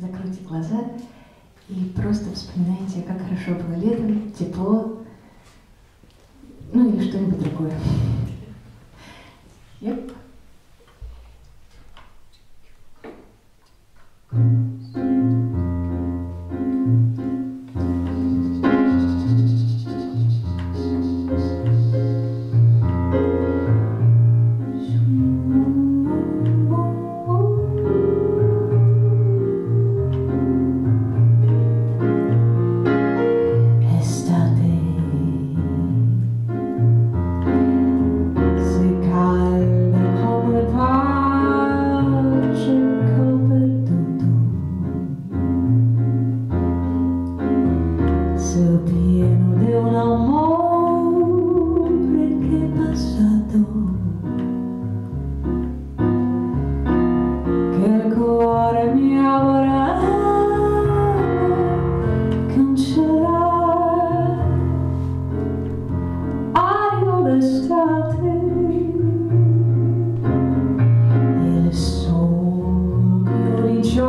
закройте глаза и просто вспоминайте, как хорошо было летом, тепло, ну или что-нибудь другое. Yep.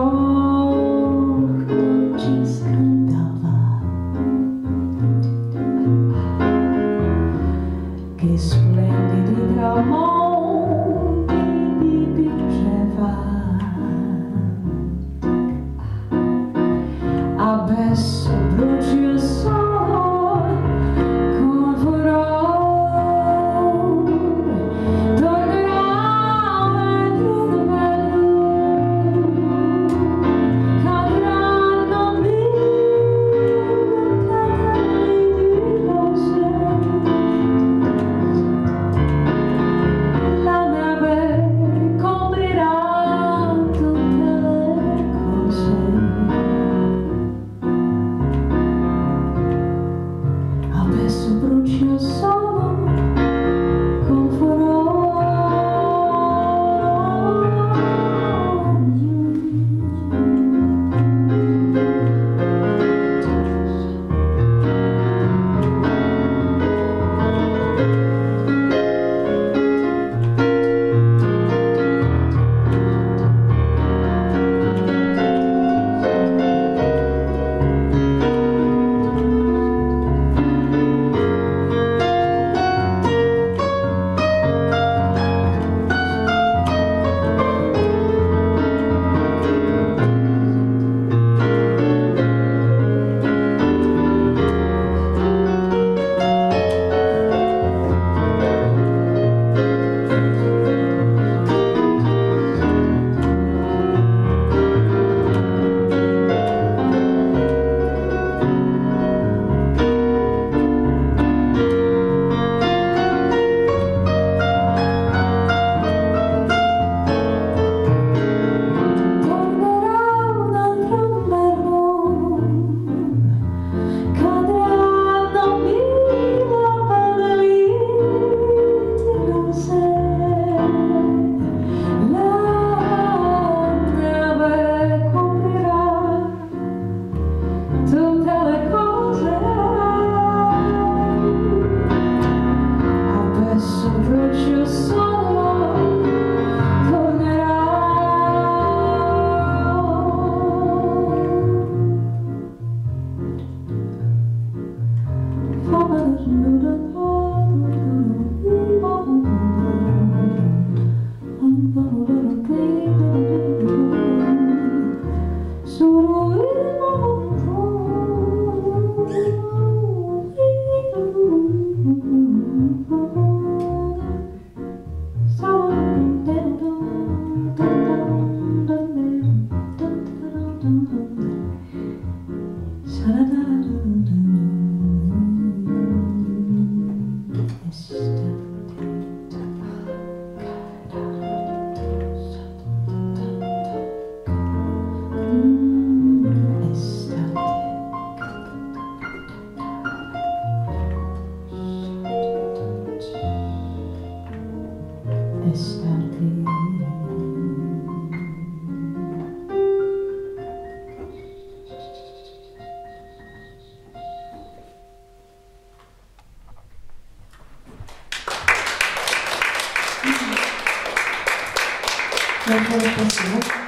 yo 情報として